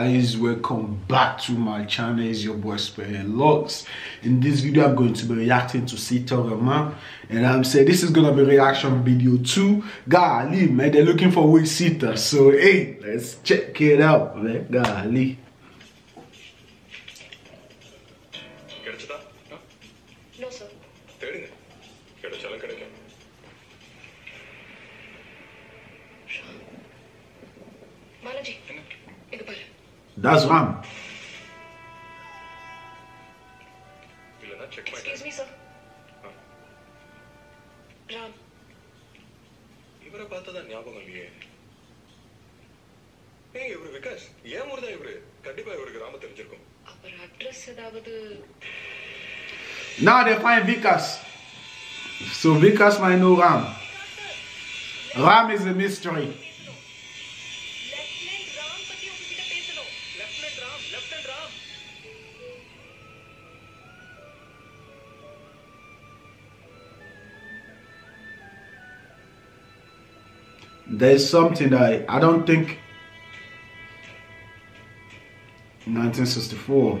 guys welcome back to my channel it's your boy Spiritlocs in this video I'm going to be reacting to Sita Rama and I'm saying this is gonna be reaction video 2 golly man they're looking for weak Sita so hey let's check it out man golly Balaji, that's Ram இல்லைன்னா check excuse me sir Ram இவரை பார்த்ததா ஞாபகம் இல்லையே ஏய் இவரு விகாஸ் ஏன் ஊர் தான் இவரு கண்டிப்பா இவருக்கு ராம தெரிஞ்சிருக்கும் அப்புறம் அட்ரஸ் ஏதாவது now they find Vikas so Vikas might know Ram Ram is a mystery There's something that I, I don't think 1964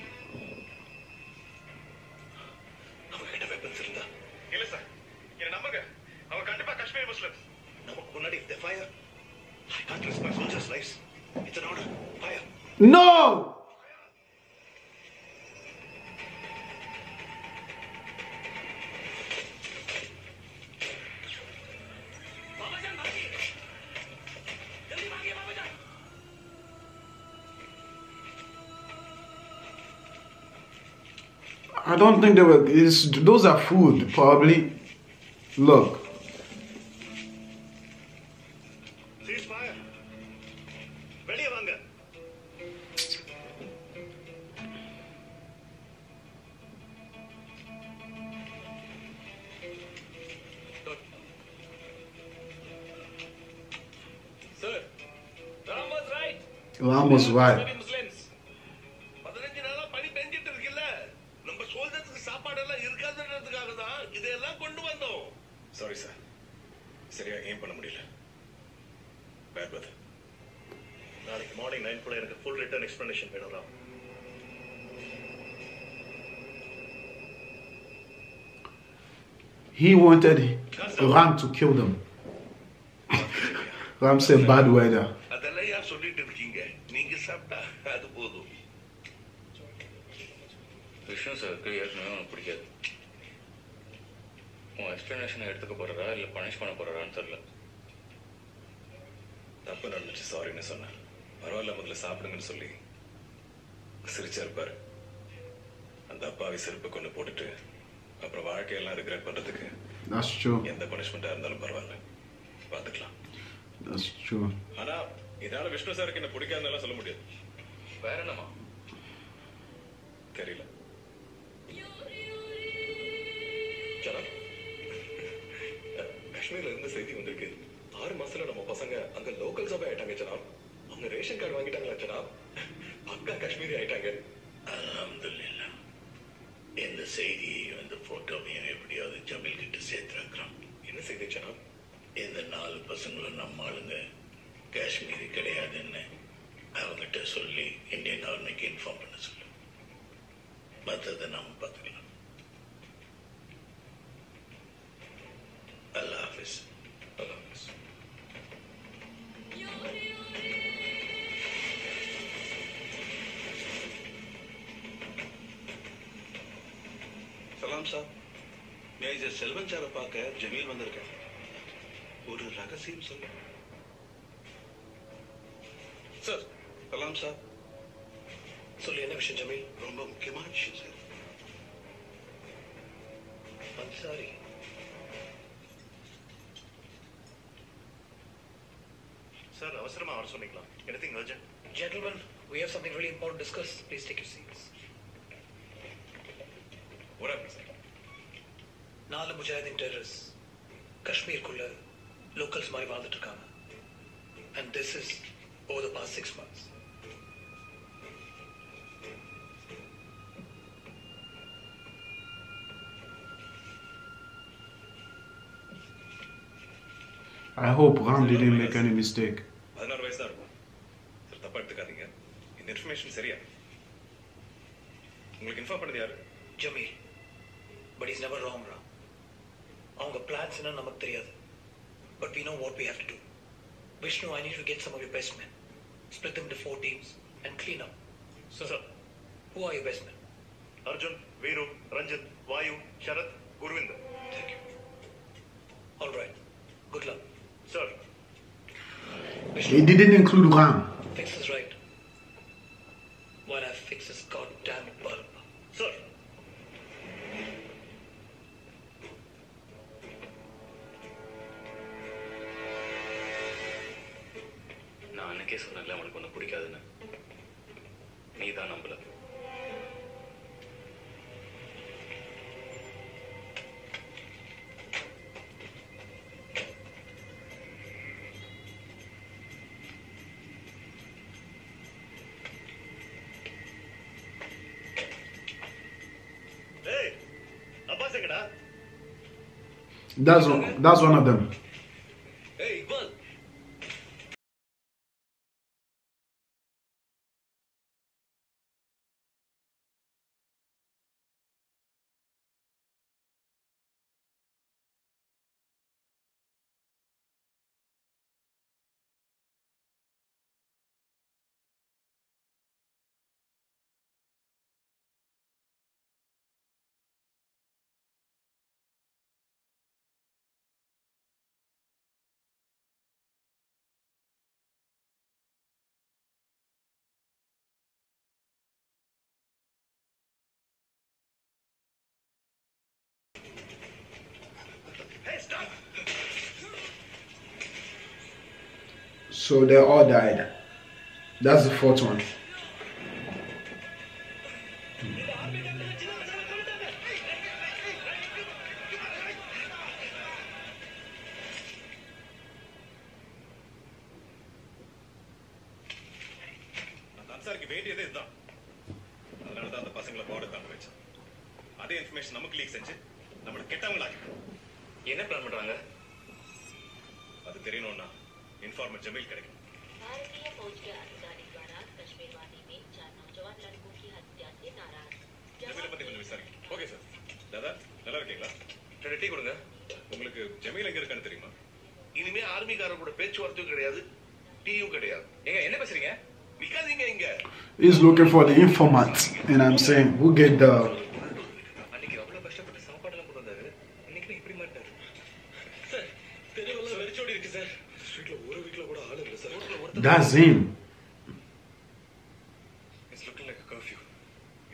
I don't think they were. those are food, probably. Look. Sir, Ram was right. நாளைக்கு morning nine போல எனக்கு full return explanation வேணும் Ram He wanted Ram to kill them. Ram said bad weather. அதெல்லாம் யார் சொல்லிட்டு இருக்கீங்க நீங்க சாப்பிட்டா அது போதும் விஷ்ணு சாருக்கு ஏற்கனவே உனக்கு பிடிக்காது உன் எக்ஸ்பிளனேஷனை எடுத்துக்க போறதா இல்லை பனிஷ் பண்ண போறாரான்னு தெரியல தப்பு நடந்துச்சு சாரின்னு சொன்னேன் பரவாயில்ல முதல்ல சாப்பிடுங்கன்னு சொல்லி. சிரிச்சா இருப்பாரு. அந்த அப்பாவி செருப்பை கொண்டு போட்டுட்டு அப்புறம் வாழ்க்கையெல்லாம் ரிக்ரெட் பண்றதுக்கு. எந்த பனிஷ்மெண்டா இருந்தாலும் பரவாயில்ல. பாத்துக்கலாம். ஆனா இதனால விஷ்ணு சாருக்கு என்ன பிடிக்காதுன்னு சொல்ல முடியாது. வேற என்னம்மா? தெரியல. காஷ்மீர்ல இருந்து செய்தி வந்திருக்கு. ஆறு மாசத்துல நம்ம பசங்க அங்க லோக்கல் சபை ஆயிட்டாங்க ஜனா அவங்க ரேஷன் கார்டு வாங்கிட்டாங்களா சனா பக்கா காஷ்மீரி ஆயிட்டாங்க. அல்ஹம்துலில்லா. இந்த செய்தியையும் இந்த போட்டோவையும் எப்படியாவது ஜமீல் கிட்ட சேர்த்துருக்கிறோம். என்ன செய்தி சனா இந்த நாலு பசங்களும் நம்ம ஆளுங்க காஷ்மீரி கிடையாதுன்னு அவங்ககிட்ட சொல்லி இந்தியன் ஆர்மிக்கு இன்ஃபார்ம் பண்ண சொல்லு. மற்றதை நாம பார்த்துக்கலாம். அல்லாஹ் ஹாஃபிஸ். செல்வன் சாரை பார்க்க ஜமீல் வந்திருக்கேன் ஒரு ரகசியம் சொல்லு சார் சலாம் சார் சொல்லு என்ன விஷயம் ஜமீல்? ரொம்ப முக்கியமான விஷயம் சார் அன்சாரி சார் அவசரமா வர சொன்னீங்களா? Anything urgent Gentlemen, we have something really important to discuss. Please take your seats. ஒரு சார் நாலு முஜாஹிதீன் டெரரிஸ்ட் காஷ்மீருக்குள்ள லோக்கல்ஸ் மாதிரி வாழ்ந்துட்டு இருக்காங்க and this is over the past six months I hope Ram didn't make any mistake. பதினாறு வயசு தான் இருக்கும் சார் தப்பா எடுத்துக்காதீங்க இந்த இன்ஃபர்மேஷன் சரியா உங்களுக்கு இன்ஃபார்ம் பண்ணது யாரு Jameel but is never wrong Ram அவங்க பிளான்ஸ் என்ன நமக்கு தெரியாது but we know what we have to do Vishnu I need to get some of your best men split them into four teams and clean up sir who are your best men Arjun Veeru Ranjith Vayu Sarath Gurvinder thank you all right good luck sir He didn't include Ram. fix this right while I fix this goddamn பிடிக்காதுன்னு நீ தான் நம்பல ஏய் Abbas எங்கடா That's one, that's one of them. So they all died. That's the fourth one. அந்த அன்சாருக்கு வேண்டியதே இதுதான் அதனால தான் அந்த பசங்களை பார்டர் தாண்ட வச்சேன் அதே இன்ஃபர்மேஷன் நமக்கு லீக் செஞ்சு நம்மளை கெட்டவங்களாக்கி என்ன பிளான் பண்றாங்க அது தெரியணும்னா இன்ஃபார்மர் ஜமீல் கிடைக்கும் भारतीय फौज के अधिकारी द्वारा कश्मीरवादी में चार नौजवान लड़कों की हत्या से नाराज ஜமீலை பத்தி கொஞ்சம் விசாரிக்க ஓகே சார் தாதா நல்லா இருக்கீங்களா ரெண்டு டீ கொடுங்க உங்களுக்கு ஜமீல் எங்க இருக்கான்னு தெரியுமா இனிமே ஆர்மிக்காரன் கூட பேச்சுவார்த்தையும் கிடையாது டீயும் கிடையாது ஏங்க என்ன பேசுறீங்க நிக்காதீங்க இங்க He's looking for the informant. And I'm saying, who get the. That's him. It's looking like curfew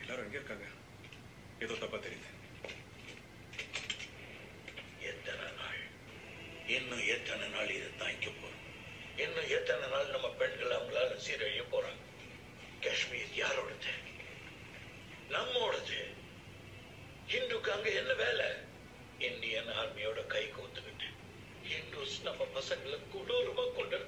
எல்லாரும் எங்க இருக்காங்க ஏதோ தப்பா தெரியுது எத்தனை நாள் இன்னும் எத்தனை நாள் இதை தாங்கிக்க போறோம் இன்னும் எத்தனை நாள் நம்ம பெண்கள் அவங்களால சீரழிய போறாங்க காஷ்மீர் யாரோடது நம்மோடது ஹிந்துக்கு அங்க என்ன வேலை இந்தியன் ஆர்மியோட கை கோத்துக்கிட்டு ஹிந்துஸ் நம்ம பசங்களை கொடூரமா கொண்டிருக்காங்க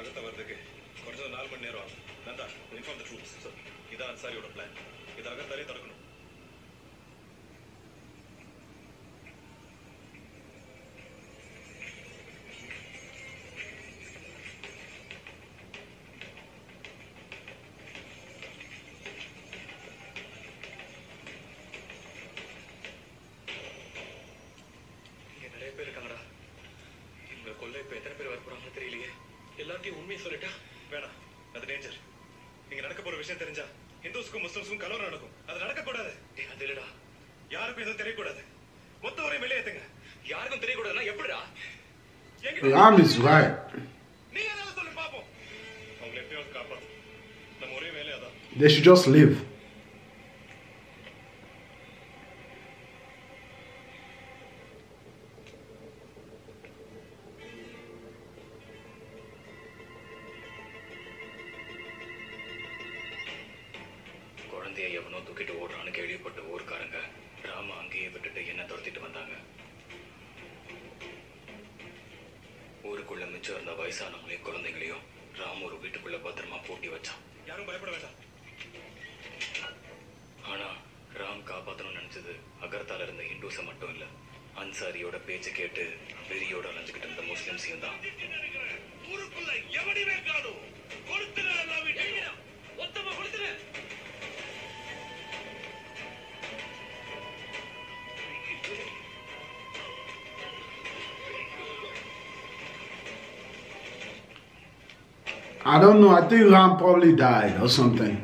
ட்ரூப்ஸ் வர்றதுக்கு குறைஞ்சது நாலு மணி நேரம் ஆகும். நந்தா இன்ஃபார்ம் த ட்ரூப்ஸ் இதான் அன்சாரியோட பிளான் இதை அகத்தாலே தடுக்கணும். எல்லாத்தையும் உண்மையை சொல்லிட்டா வேணாம் அது டேஞ்சர் இங்க நடக்க போற விஷயம் தெரிஞ்சா இந்துஸ்க்கும் முஸ்லிம்ஸ்க்கும் கலவரம் நடக்கும் அது நடக்க கூடாது டேய், அது இல்லடா யாருக்கும் எதுவும் தெரியக்கூடாது மொத்த ஒரே வெளியே ஏத்துங்க யாருக்கும் தெரியக்கூடாதுன்னா எப்படிடா Ram is right. நீங்க என்ன சொல்லி பாப்போம் அவங்களை எப்பயாவது காப்பாத்து நம்ம ஒரே வேலையா தான் They should just leave. I don't know. I think Ram probably died or something.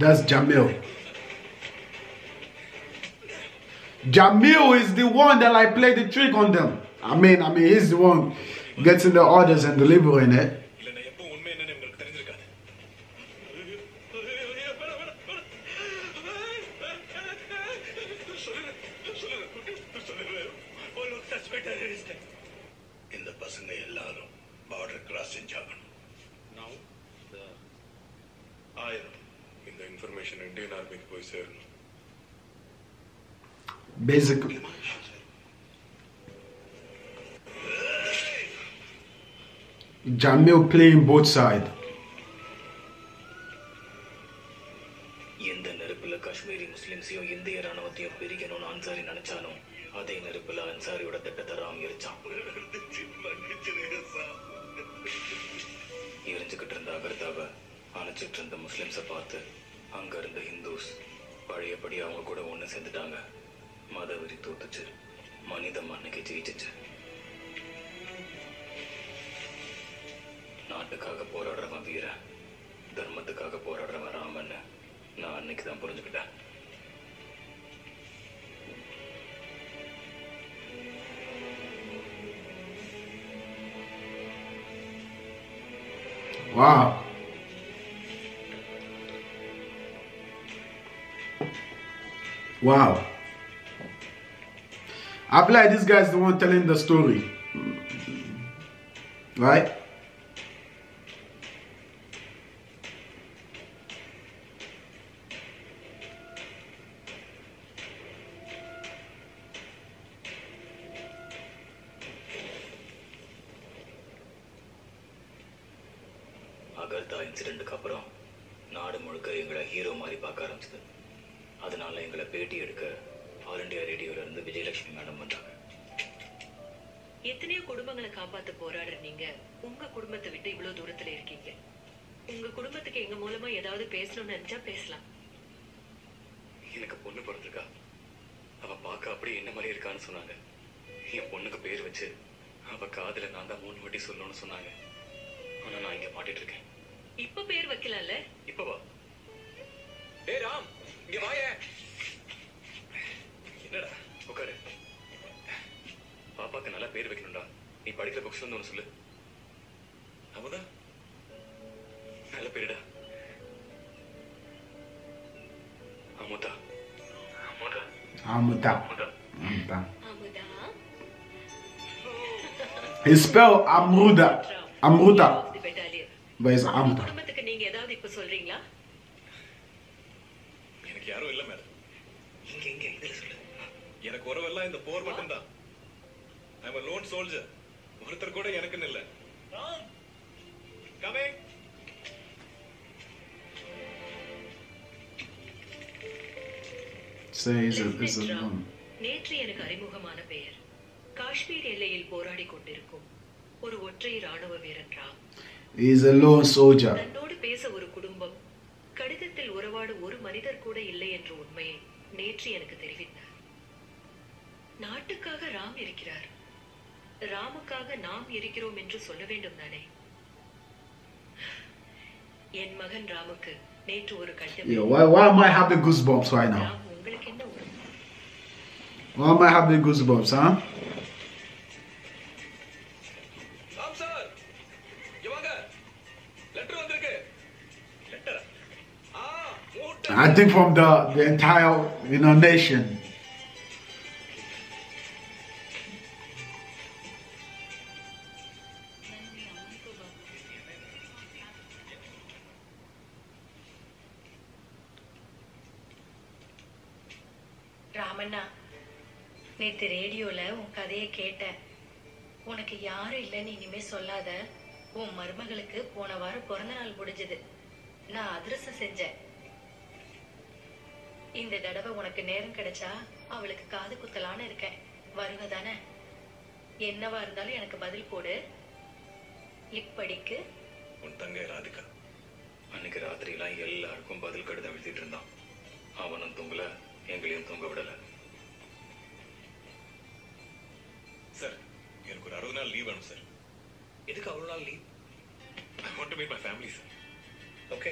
That's Jamil. Jamil is the one that like played the trick on them. I mean, I mean, he's the one getting the orders and delivering it. Jamil playing both sides. எந்த நெருப்புல காஷ்மீரி முஸ்லிம்ஸையும் இந்திய ராணுவத்தையும் பிரிக்கணும்னு அன்சாரி நினைச்சாலும் அதே நெருப்புல அன்சாரியோட திட்டத்தை ராம் எரிச்சான். எரிஞ்சுக்கிட்டு இருந்த அணைச்சிட்டு இருந்த முஸ்லிம்ஸை பார்த்து அங்க இருந்த ஹிந்துஸ் பழையபடி அவங்க கூட ஒன்று சேர்ந்துட்டாங்க. மதவெறி தோத்துச்சு. மனிதம் அன்னைக்கு ஜெயிச்சிச்சு. நாட்டுக்காக போராடுறவன் வீரன் தர்மத்துக்காக போராடுறவன் ராமன் நான் அன்னைக்கு தான் புரிஞ்சுக்கிட்டேன் Wow. Wow. I feel like this guy's the one telling the story. Right? போராடுற நீங்க உங்க குடும்பத்தை விட்டு இவ்வளவு தூரத்துல இருக்கீங்க. உங்க குடும்பத்துக்கு எங்க மூலமா ஏதாவது பேசணும்னு நினைச்சா பேசலாம். எனக்கு பொண்ணு பிறந்திருக்கா. அவ பார்க்க அப்படியே என்ன மாதிரி இருக்கான்னு சொன்னாங்க. என் பொண்ணுக்கு பேர் வச்சு அவ காதுல நான் தான் மூணு வாட்டி சொல்லணும்னு சொன்னாங்க. ஆனா நான் இங்க மாட்டிட்டு இருக்கேன். இப்ப பேர் வைக்கலாம்ல? இப்ப வா. டேய் ராம் இங்க வாயே. என்னடா உட்காரு. பாப்பாக்கு நல்லா பேர் வைக்கணும்டா. நீ படிக்கிற புக்ஸ் வந்து ஒன்று சொல்லு அமுதா நல்ல பேருடா Amudha Amudha Amuta. Amudha Amuta. Amudha It's spelled Amruda. Amruda. The battalion But it's உங்க Amuta. குடும்பத்துக்கு நீங்க ஏதாவது இப்ப சொல்றீங்களா எனக்கு யாரும் இல்ல மேடம் இங்க இங்க இதுல சொல்லு எனக்கு உறவெல்லாம் இந்த போர் மட்டும்தான் ஐம் a lone soldier ஒருத்தர் கூட எனக்குன்னு இல்ல. நேற்று எனக்கு அறிமுகமான பெயர். காஷ்மீர் எல்லையில் போராடி கொண்டிருக்கும் ஒரு ஒற்றை ராணுவ வீரன் Ram. He's a lone soldier. தன்னோடு பேச ஒரு குடும்பம். கடிதத்தில் உறவாட ஒரு மனிதர் கூட இல்லை என்ற உண்மையை நேற்று எனக்கு தெரிவித்தார். நாட்டுக்காக ராம் இருக்கிறார். ராமுக்காக நாம் இருக்கிறோம் என்று சொல்ல வேண்டும் தானே என் மகன் ராமுக்கு நேற்று ஒரு Yeah, கடிதம் why, why am I having goosebumps right now? Ram உங்களுக்கு என்ன உறவு Why am I having goosebumps, huh? Ram sir இங்க வாங்க லெட்டர் வந்திருக்கு லெட்டர் ஆ மூட்டை I think from the, the entire you know, nation. Ramanna நேத்து ரேடியோல உன் கதையை கேட்டேன். உனக்கு யாரும் இல்லைன்னு இனிமே சொல்லாத. உன் மருமகளுக்கு போன வாரம் பிறந்த நாள் முடிஞ்சது. நான் அதிரசம் செஞ்சேன். இந்த தடவை உனக்கு நேரம் கிடைச்சா அவளுக்கு காது குத்தலான்னு இருக்கேன். வருவதான என்னவா இருந்தாலும் எனக்கு பதில் போடு. இப்படிக்கு? உன் தங்கை ராதிகா. அன்னைக்கு ராத்திரிலாம் எல்லாருக்கும் பதில் கடிதம் எழுதிட்டு இருந்தான். அவனும் தூங்கல. எங்களையும் தூங்க விடல சார் எனக்கு ஒரு அறுபது நாள் லீவ் வேணும் சார் எதுக்கு அவ்வளவு நாள் leave I want to meet my family sir okay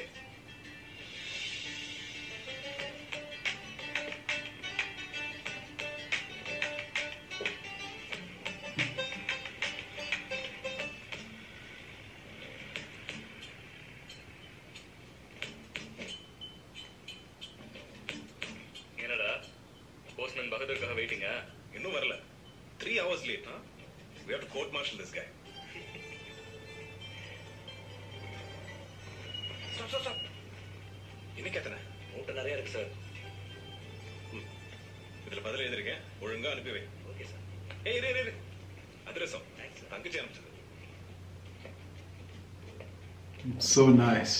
இன்னைக்கு எத்தனை மூட்டை நிறைய இருக்கு சார் இதுல பதில் எழுதிருக்கேன் ஒழுங்கா அனுப்பி வை ஓகே சார் ஏய் இரு இரு, இரு அதிரசம் Thanks, sir. தங்கச்சி அனுப்பிச்சது So nice.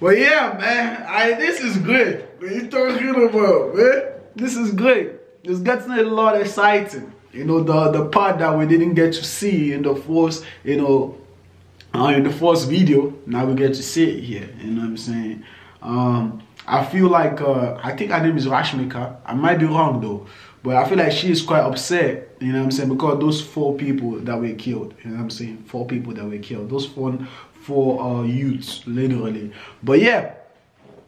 Well, yeah, man. I this is good. What are you talking about, man? This is great. It's getting a lot exciting. You know, the the part that we didn't get to see in the first, you know, uh, in the first video, now we get to see it here. You know what I'm saying? Um, I feel like uh, I think her name is Rashmika. I might be wrong though, but I feel like she is quite upset. You know what I'm saying? Because those four people that were killed. You know what I'm saying? Four people that were killed. Those four four uh, youths, literally. But yeah.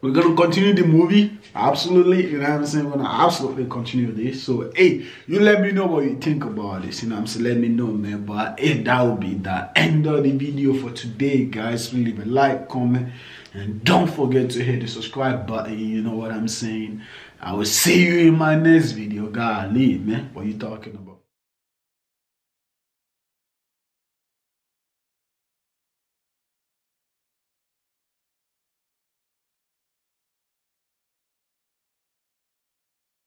We're gonna continue the movie, absolutely. You know what I'm saying? We're gonna absolutely continue this. So, hey, you let me know what you think about this. You know what I'm saying? Let me know, man. But hey, that will be the end of the video for today, guys. Leave a like, comment, and don't forget to hit the subscribe button. You know what I'm saying? I will see you in my next video. God, leave, man. What you talking about?